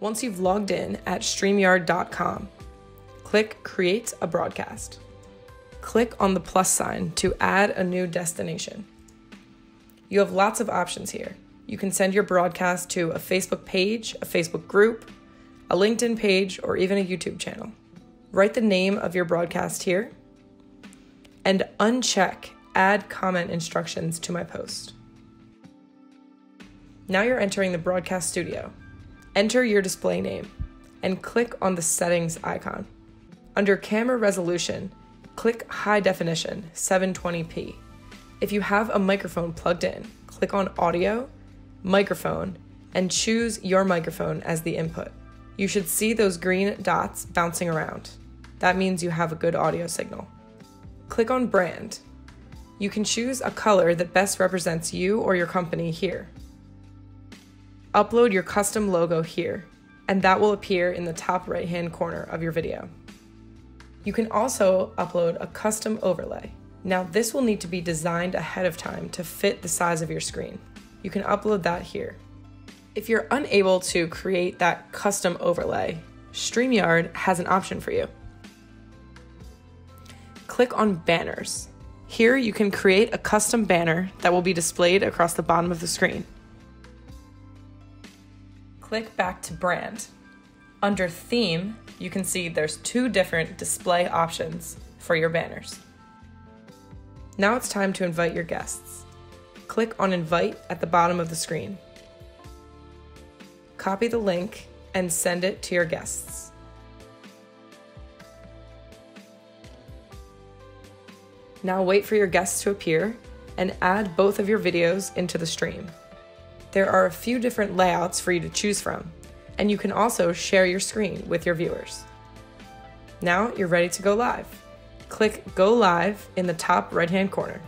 Once you've logged in at StreamYard.com, click Create a Broadcast. Click on the plus sign to add a new destination. You have lots of options here. You can send your broadcast to a Facebook page, a Facebook group, a LinkedIn page, or even a YouTube channel. Write the name of your broadcast here and uncheck Add Comment Instructions to my post. Now you're entering the broadcast studio. Enter your display name and click on the settings icon. Under camera resolution, click high definition 720p. If you have a microphone plugged in, click on audio, microphone, and choose your microphone as the input. You should see those green dots bouncing around. That means you have a good audio signal. Click on brand. You can choose a color that best represents you or your company here. Upload your custom logo here, and that will appear in the top right hand corner of your video. You can also upload a custom overlay. Now, this will need to be designed ahead of time to fit the size of your screen. You can upload that here. If you're unable to create that custom overlay, StreamYard has an option for you. Click on Banners. Here you can create a custom banner that will be displayed across the bottom of the screen. Click back to Brand. Under Theme, you can see there's two different display options for your banners. Now it's time to invite your guests. Click on Invite at the bottom of the screen. Copy the link and send it to your guests. Now wait for your guests to appear and add both of your videos into the stream. There are a few different layouts for you to choose from, and you can also share your screen with your viewers. Now you're ready to go live click Go Live in the top right hand corner.